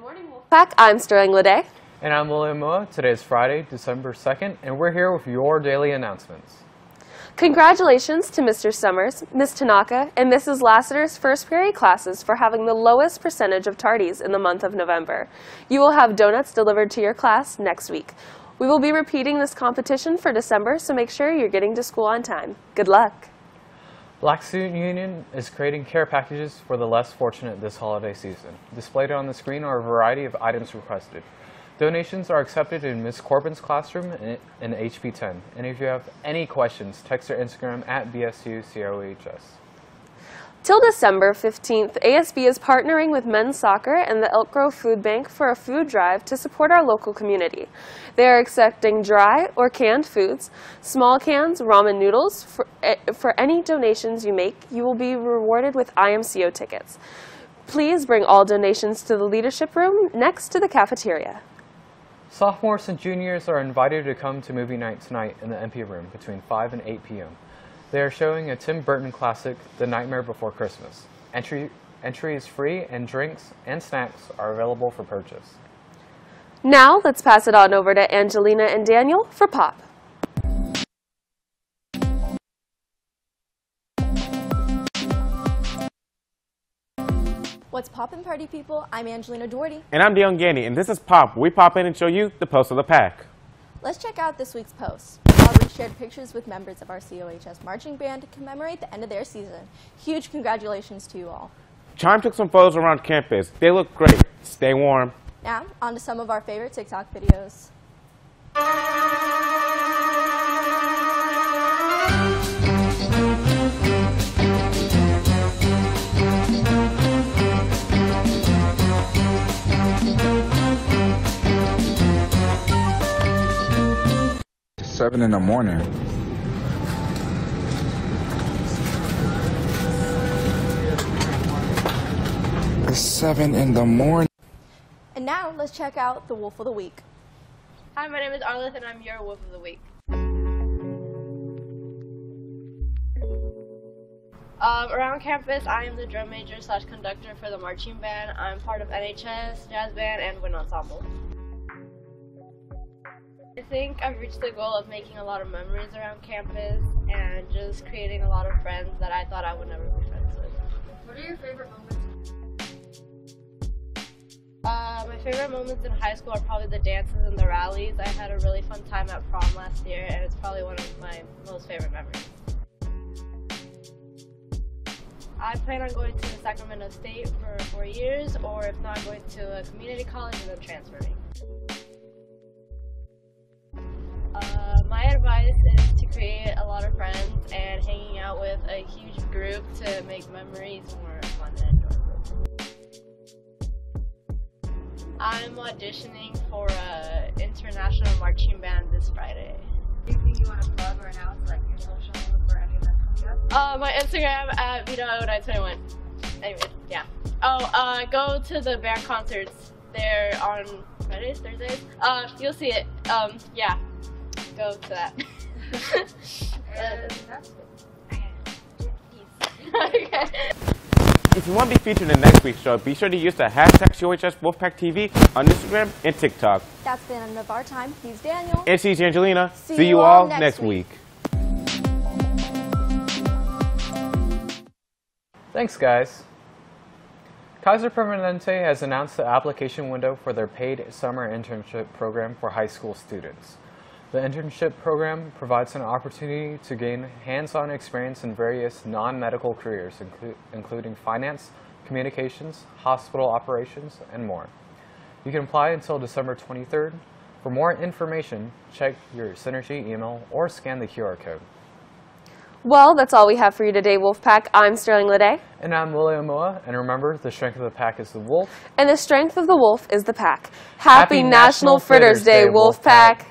Good morning, Wolfpack. I'm Sterling Lede. And I'm William Moa. Today is Friday, December 2nd, and we're here with your daily announcements. Congratulations to Mr. Summers, Ms. Tanaka, and Mrs. Lassiter's first period classes for having the lowest percentage of tardies in the month of November. You will have donuts delivered to your class next week. We will be repeating this competition for December, so make sure you're getting to school on time. Good luck. Black Student Union is creating care packages for the less fortunate this holiday season. Displayed on the screen are a variety of items requested. Donations are accepted in Ms. Corbin's classroom in HP 10. And if you have any questions, text our Instagram at BSUCOHS. Till December 15th, ASB is partnering with men's soccer and the Elk Grove Food Bank for a food drive to support our local community. They are accepting dry or canned foods, small cans, ramen noodles. For, eh, for any donations you make, you will be rewarded with IMCO tickets. Please bring all donations to the leadership room next to the cafeteria. Sophomores and juniors are invited to come to movie night tonight in the MP room between 5 and 8 p.m. They are showing a Tim Burton classic, The Nightmare Before Christmas. Entry, entry is free and drinks and snacks are available for purchase. Now let's pass it on over to Angelina and Daniel for Pop. What's poppin' party people? I'm Angelina Doherty. And I'm Dion Gandy, and this is Pop. We pop in and show you the post of the pack. Let's check out this week's post. Aubrey shared pictures with members of our COHS marching band to commemorate the end of their season. Huge congratulations to you all. Chime took some photos around campus. They look great. Stay warm. Now, on to some of our favorite TikTok videos. Seven in the morning. It's seven in the morning. And now let's check out the Wolf of the Week. Hi, my name is Arleth and I'm your Wolf of the Week. Um, around campus, I am the drum major slash conductor for the marching band. I'm part of NHS, jazz band, and wind ensemble. I think I've reached the goal of making a lot of memories around campus and just creating a lot of friends that I thought I would never be friends with. What are your favorite moments? Uh, my favorite moments in high school are probably the dances and the rallies. I had a really fun time at prom last year and it's probably one of my most favorite memories. I plan on going to Sacramento State for four years or if not going to a community college and then transferring. To make memories more fun and enjoyable. I'm auditioning for an international marching band this Friday. Anything you want to plug or announce, like your social for any of them coming up? Uh, my Instagram at Vito921. Anyways, yeah. Oh, uh, go to the band concerts. They're on Fridays, Thursdays. Uh, you'll see it. Um, yeah go to that. okay. If you want to be featured in next week's show, be sure to use the hashtag COHS Wolfpack TV on Instagram and TikTok. That's the end of our time. He's Daniel. And she's Angelina. See, See you, you all next, next week. week. Thanks, guys. Kaiser Permanente has announced the application window for their paid summer internship program for high school students. The internship program provides an opportunity to gain hands-on experience in various non-medical careers, inclu including finance, communications, hospital operations, and more. You can apply until December 23rd. For more information, check your Synergy email or scan the QR code. Well, that's all we have for you today, Wolfpack. I'm Sterling Lede. And I'm William Moa. And remember, the strength of the pack is the wolf. And the strength of the wolf is the pack. Happy, Happy National, National, Fritters, Day, Wolfpack. Wolfpack.